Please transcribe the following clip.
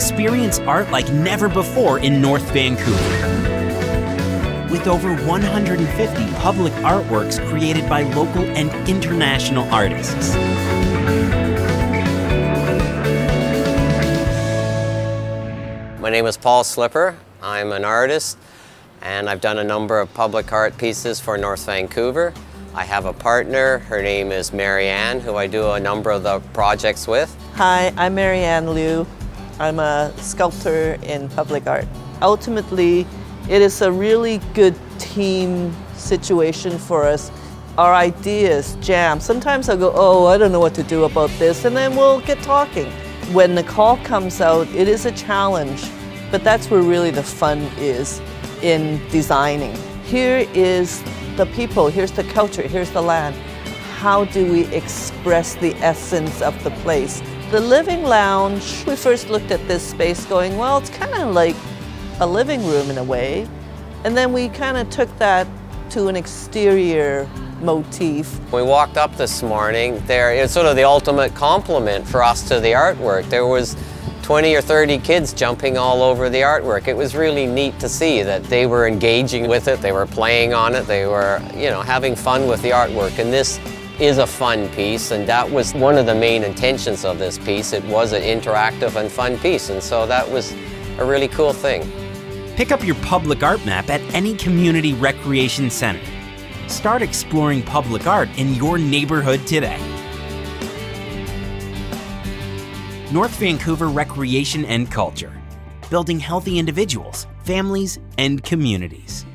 experience art like never before in North Vancouver. With over 150 public artworks created by local and international artists. My name is Paul Slipper. I'm an artist and I've done a number of public art pieces for North Vancouver. I have a partner, her name is Mary Ann, who I do a number of the projects with. Hi, I'm Mary Ann Liu. I'm a sculptor in public art. Ultimately, it is a really good team situation for us. Our ideas jam. Sometimes I'll go, oh, I don't know what to do about this, and then we'll get talking. When the call comes out, it is a challenge but that's where really the fun is in designing. Here is the people, here's the culture, here's the land. How do we express the essence of the place? The living lounge, we first looked at this space going, well, it's kind of like a living room in a way. And then we kind of took that to an exterior motif. We walked up this morning, there, it's sort of the ultimate compliment for us to the artwork. There was 20 or 30 kids jumping all over the artwork. It was really neat to see that they were engaging with it, they were playing on it, they were, you know, having fun with the artwork. And this is a fun piece, and that was one of the main intentions of this piece. It was an interactive and fun piece, and so that was a really cool thing. Pick up your public art map at any community recreation center. Start exploring public art in your neighborhood today. North Vancouver Recreation and Culture, building healthy individuals, families, and communities.